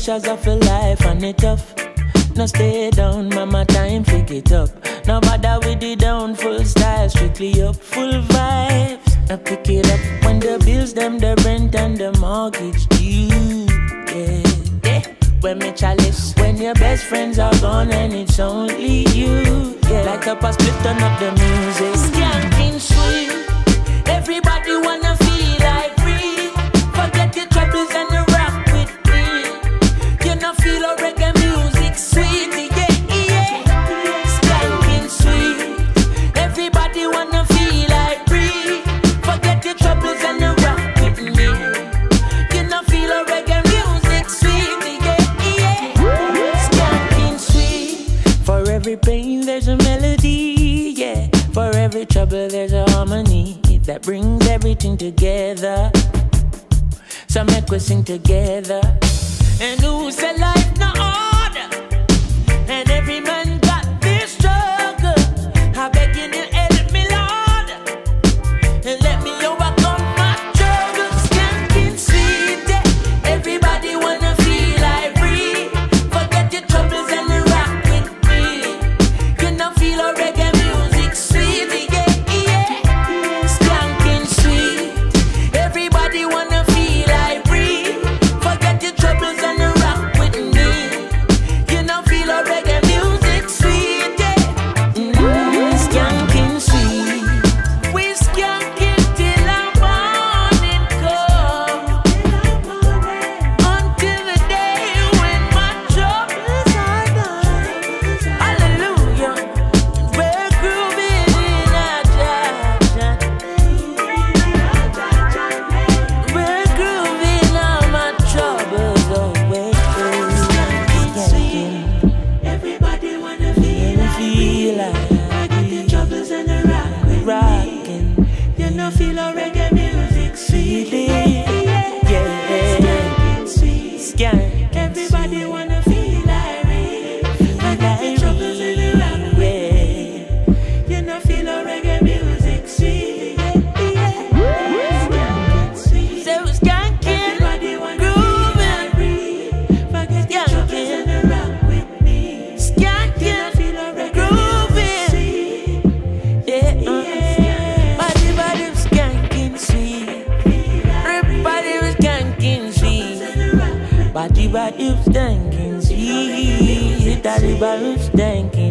pressures of a life and it tough. Now stay down, mama, time, pick it up. Now bother with the down, full style, strictly up, full vibes. Now pick it up when the bills, them, the rent, and the mortgage due. Yeah, yeah. When me chalice, when your best friends are gone and it's only you. Yeah, like a past, turn up the music. Skanking sweet, everybody wanna every pain, there's a melody, yeah. For every trouble, there's a harmony that brings everything together. So make we sing together. And who said life? no feel already. Body by hips, thinking, see, hit that river hips, thinking.